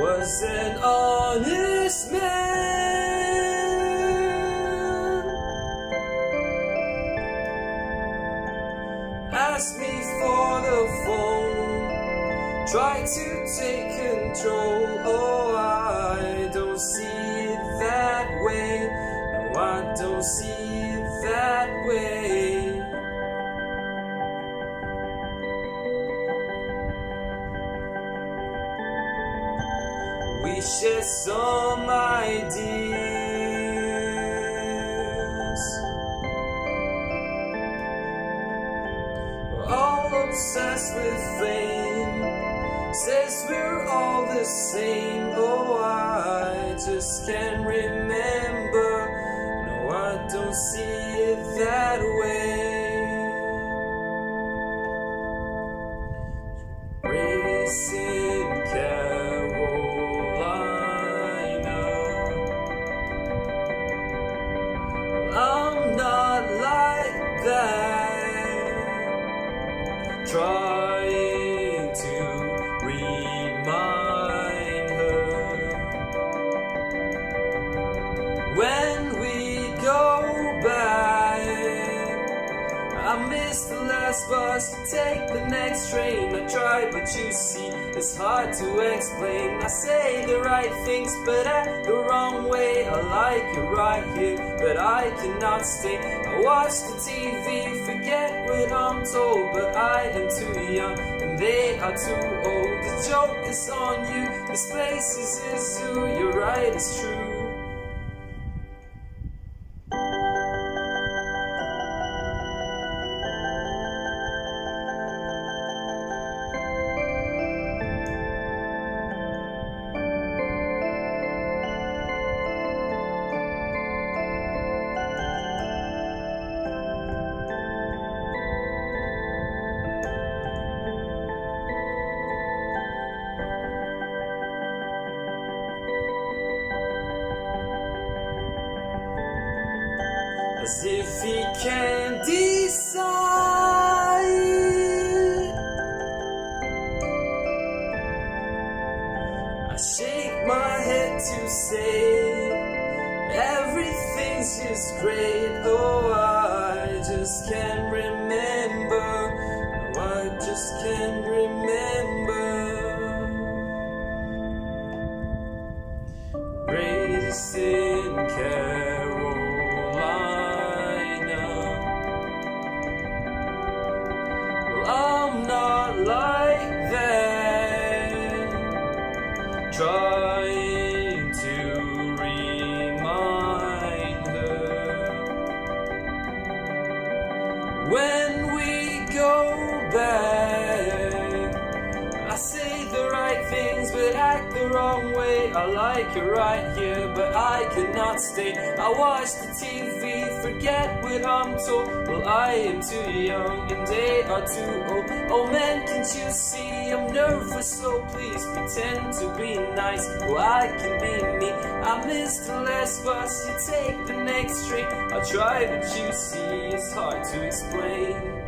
was an honest man. Asked me for the phone, tried to take control. Oh, I don't see it that way. No, I don't see We share some ideas. We're all obsessed with fame. Says we're all the same. Oh, I just can't remember. No, I don't see it that way. Racing like that. I the last bus to take the next train. I tried, but you see, it's hard to explain. I say the right things, but act the wrong way. I like you right here, but I cannot stay. I watch the TV, forget what I'm told, but I am too young and they are too old. The joke is on you, this place is a zoo. You're right, it's true. As if he can decide. I shake my head to say Everything's just great. Oh, I just can't remember. No, I just can't remember. Raised in Carolina. I'm not like that. Trying to remind her when wrong way. I like you right here, but I cannot stay. I watch the TV, forget what I'm told. Well, I am too young and they are too old. Oh man, can't you see I'm nervous? So please pretend to be nice. Well, I can be me. I missed the last bus, you take the next train. I try, but you see it's hard to explain.